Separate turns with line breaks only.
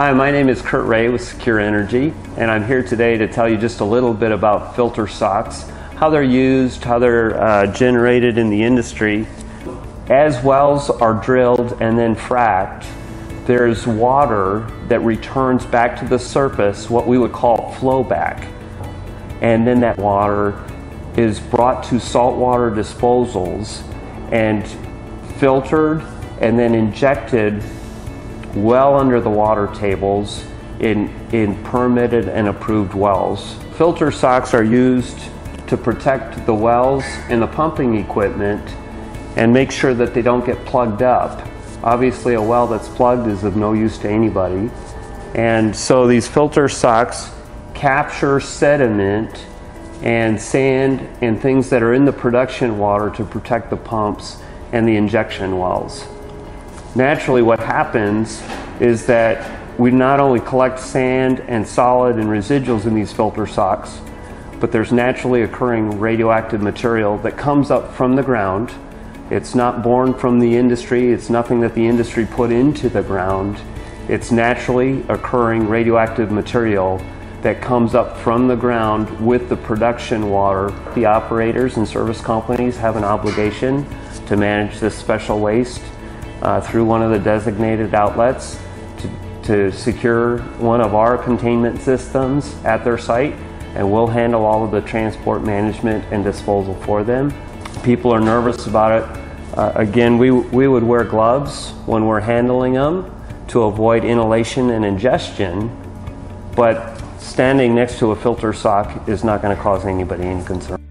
Hi, my name is Kurt Rhea with Secure Energy, and I'm here today to tell you just a little bit about filter socks, how they're used, how they're uh, generated in the industry. As wells are drilled and then fracked, there's water that returns back to the surface, what we would call flowback. And then that water is brought to saltwater disposals and filtered and then injected well under the water tables in, in permitted and approved wells. Filter socks are used to protect the wells and the pumping equipment and make sure that they don't get plugged up. Obviously, a well that's plugged is of no use to anybody. And so these filter socks capture sediment and sand and things that are in the production water to protect the pumps and the injection wells naturally what happens is that we not only collect sand and solid and residuals in these filter socks, but there's naturally occurring radioactive material that comes up from the ground. It's not born from the industry, it's nothing that the industry put into the ground. It's naturally occurring radioactive material that comes up from the ground with the production water. The operators and service companies have an obligation to manage this special waste uh, through one of the designated outlets to, to secure one of our containment systems at their site and we'll handle all of the transport management and disposal for them. People are nervous about it. Uh, again, we, we would wear gloves when we're handling them to avoid inhalation and ingestion, but standing next to a filter sock is not going to cause anybody any concern.